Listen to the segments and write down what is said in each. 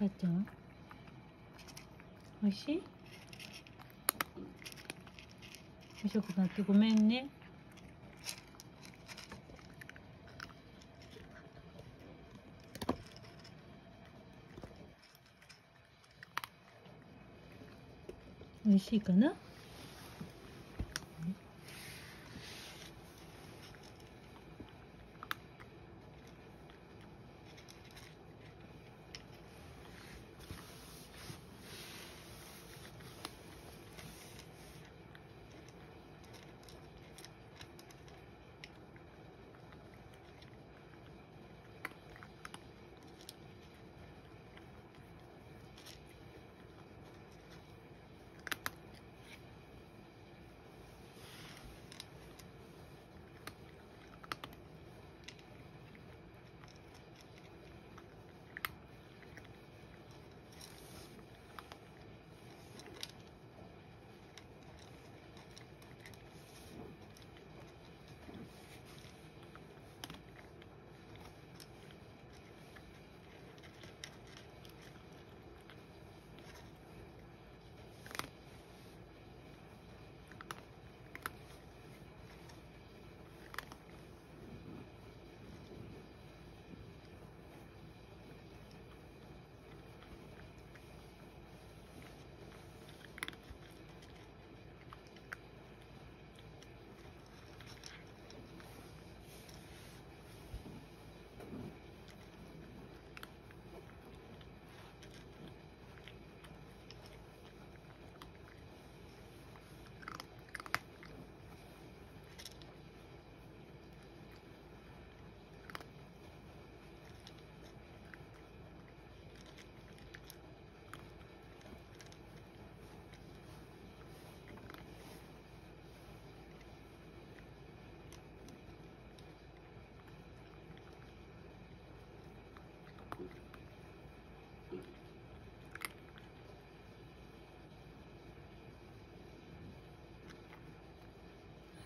たっちゃんおいしい遅くなってごめんね美味しいかな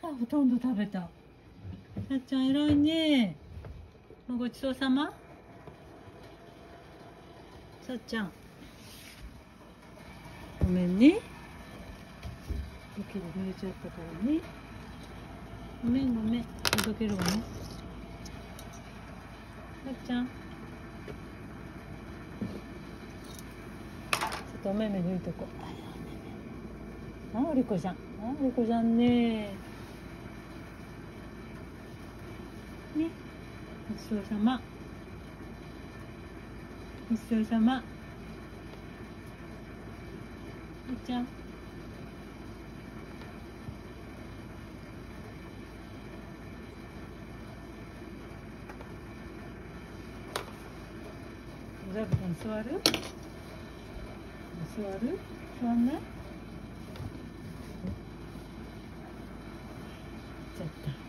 あほとんど食べた。さっちゃん偉いね。ごちそうさま。さっちゃん。ごめんね。雪で濡れちゃったからね。ごめんごめん。届けるわね。さっちゃん。ちょっとお目目抜いとこう。あおりこちゃん。あおりこちゃんね。ね。ごちそうさま。ごちそうさま。おちゃん。座布座る？座る？座んない？ちゃった